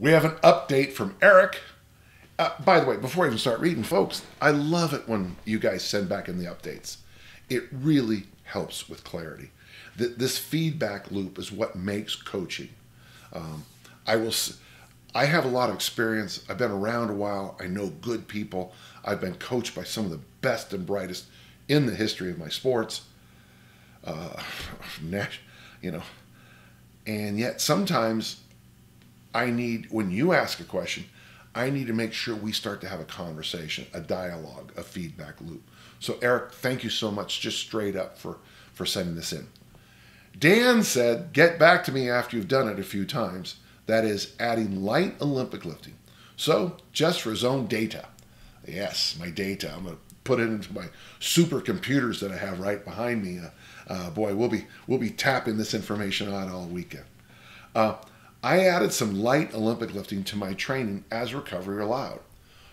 We have an update from Eric. Uh, by the way, before I even start reading, folks, I love it when you guys send back in the updates. It really helps with clarity. Th- this feedback loop is what makes coaching. Um, I will. I have a lot of experience. I've been around a while. I know good people. I've been coached by some of the best and brightest in the history of my sports. Uh, you know, and yet sometimes I need when you ask a question, I need to make sure we start to have a conversation, a dialogue, a feedback loop. So Eric, thank you so much, just straight up for for sending this in. Dan said, "Get back to me after you've done it a few times." That is adding light Olympic lifting. So just for his own data. Yes, my data. I'm going to put it into my supercomputers that I have right behind me. Uh, uh, boy, we'll be we'll be tapping this information out all weekend. Uh, I added some light Olympic lifting to my training as recovery allowed,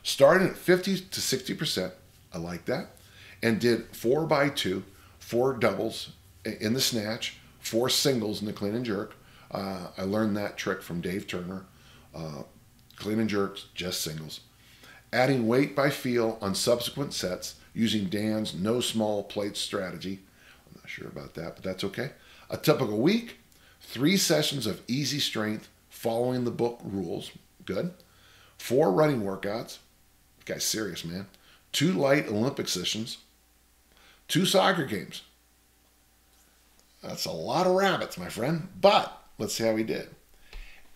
starting at 50 to 60 percent. I like that, and did four by two, four doubles in the snatch, four singles in the clean and jerk. Uh, I learned that trick from Dave Turner. Uh, clean and jerks, just singles adding weight by feel on subsequent sets using Dan's no small plates strategy. I'm not sure about that, but that's okay. A typical week, three sessions of easy strength following the book rules. Good. Four running workouts. Guy's serious, man. Two light Olympic sessions. Two soccer games. That's a lot of rabbits, my friend. But let's see how he did.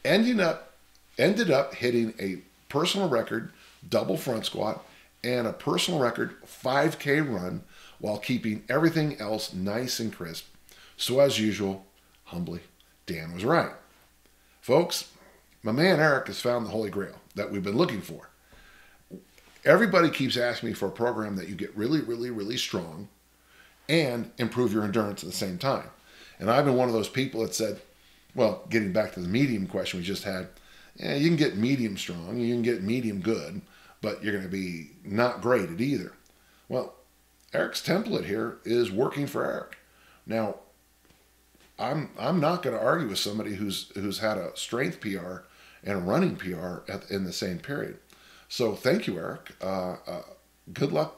Ending up, ended up hitting a personal record double front squat, and a personal record 5K run while keeping everything else nice and crisp. So, as usual, humbly, Dan was right. Folks, my man Eric has found the Holy Grail that we've been looking for. Everybody keeps asking me for a program that you get really, really, really strong and improve your endurance at the same time. And I've been one of those people that said, well, getting back to the medium question we just had, yeah, you can get medium strong, you can get medium good, but you're going to be not great at either. Well, Eric's template here is working for Eric. Now, I'm I'm not going to argue with somebody who's who's had a strength PR and a running PR at, in the same period. So thank you, Eric. Uh, uh, good luck.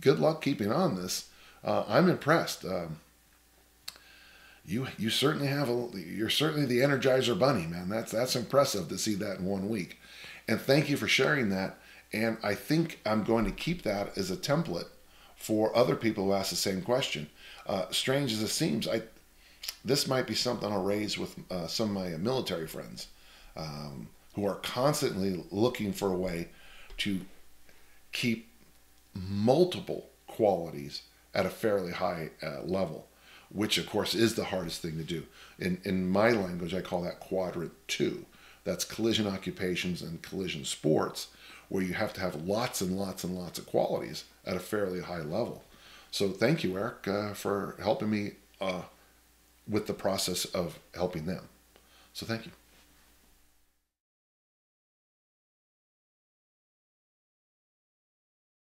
Good luck keeping on this. Uh, I'm impressed. Um, you you certainly have a you're certainly the Energizer Bunny, man. That's that's impressive to see that in one week. And thank you for sharing that. And I think I'm going to keep that as a template for other people who ask the same question. Uh, strange as it seems, I this might be something I'll raise with uh, some of my military friends um, who are constantly looking for a way to keep multiple qualities at a fairly high uh, level, which of course is the hardest thing to do. In in my language, I call that quadrant two. That's collision occupations and collision sports where you have to have lots and lots and lots of qualities at a fairly high level. So thank you, Eric, uh, for helping me uh, with the process of helping them. So thank you.